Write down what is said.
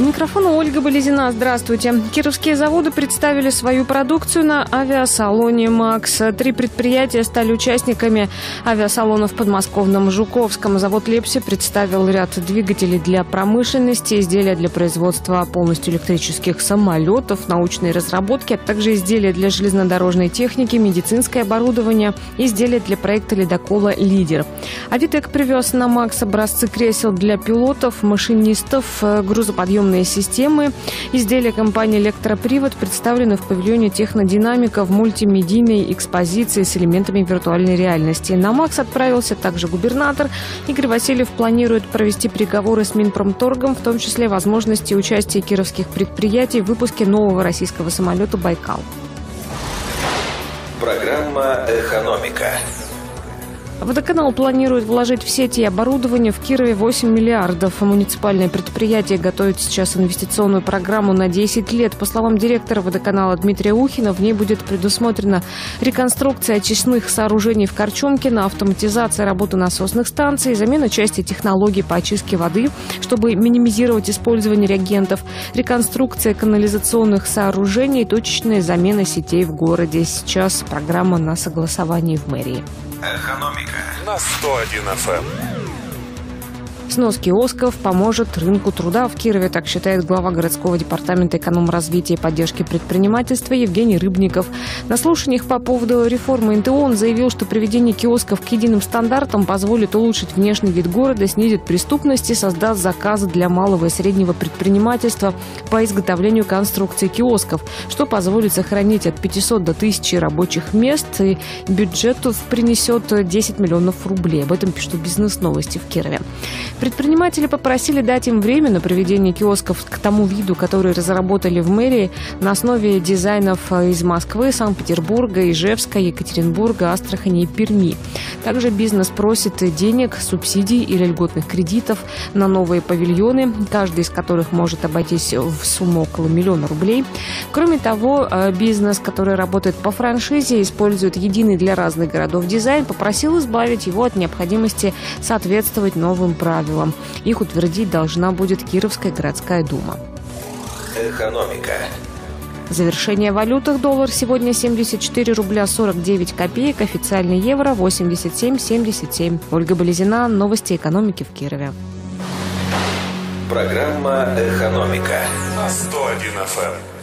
Микрофона Ольга Болезина. Здравствуйте. Кировские заводы представили свою продукцию на авиасалоне «Макс». Три предприятия стали участниками авиасалона в подмосковном Жуковском. Завод «Лепси» представил ряд двигателей для промышленности, изделия для производства полностью электрических самолетов, научные разработки, а также изделия для железнодорожной техники, медицинское оборудование, изделия для проекта ледокола «Лидер». Авитек привез на «Макс» образцы кресел для пилотов, машинистов, грузоподъемных электронные системы. Изделия компании «Электропривод» представлены в павильоне «Технодинамика» в мультимедийной экспозиции с элементами виртуальной реальности. На МАКС отправился также губернатор. Игорь Васильев планирует провести переговоры с Минпромторгом, в том числе возможности участия кировских предприятий в выпуске нового российского самолета «Байкал». Программа «Экономика». Водоканал планирует вложить в сети и оборудование в Кирове 8 миллиардов. Муниципальное предприятие готовит сейчас инвестиционную программу на 10 лет. По словам директора водоканала Дмитрия Ухина, в ней будет предусмотрена реконструкция очистных сооружений в Корчомкино, автоматизация работы насосных станций, замена части технологий по очистке воды, чтобы минимизировать использование реагентов, реконструкция канализационных сооружений, точечная замена сетей в городе. Сейчас программа на согласовании в мэрии. Экономика на 101 FM. Снос киосков поможет рынку труда в Кирове, так считает глава городского департамента эконом-развития и поддержки предпринимательства Евгений Рыбников. На слушаниях по поводу реформы НТО он заявил, что приведение киосков к единым стандартам позволит улучшить внешний вид города, снизит преступность и создаст заказы для малого и среднего предпринимательства по изготовлению конструкции киосков, что позволит сохранить от 500 до 1000 рабочих мест и бюджету принесет 10 миллионов рублей. Об этом пишут бизнес-новости в Кирове. Предприниматели попросили дать им время на проведение киосков к тому виду, который разработали в мэрии на основе дизайнов из Москвы, Санкт-Петербурга, Ижевска, Екатеринбурга, Астрахани и Перми. Также бизнес просит денег, субсидий или льготных кредитов на новые павильоны, каждый из которых может обойтись в сумму около миллиона рублей. Кроме того, э, бизнес, который работает по франшизе, использует единый для разных городов дизайн, попросил избавить его от необходимости соответствовать новым правилам правилам. Их утвердить должна будет Кировская городская дума. Экономика. Завершение валютах. Доллар сегодня 74 рубля 49 копеек. Официальный евро 87,77. Ольга Болезина. Новости экономики в Кирове. Программа «Экономика» на 101 FM.